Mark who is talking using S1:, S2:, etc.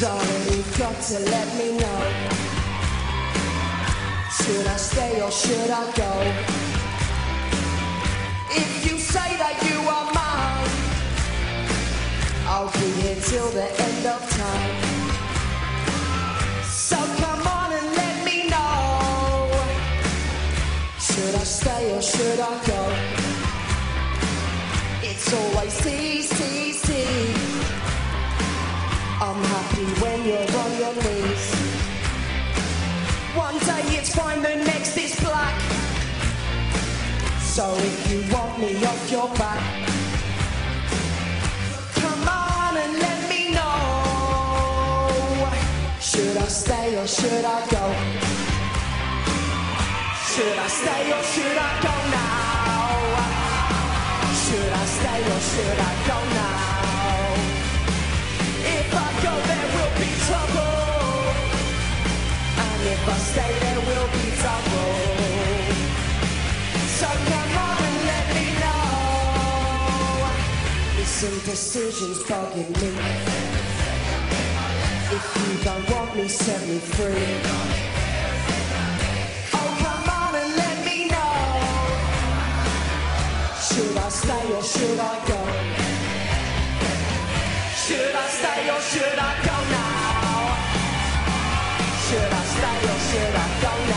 S1: got to let me know. Should I stay or should I go? If you say that you are mine, I'll be here till the end of time. So come on and let me know. Should I stay or should I go? It's always tease. I'm happy when you're on your knees. One day it's fine, the next it's black. So if you want me off your back, come on and let me know. Should I stay or should I go? Should I stay or should I go now? Should I stay or should I go now? if I stay there will be trouble. So come and let me know. Indecision's bugging me. If you don't want me, set me free. Oh, should I stay or should I go? Should I stay or should I go? I don't know.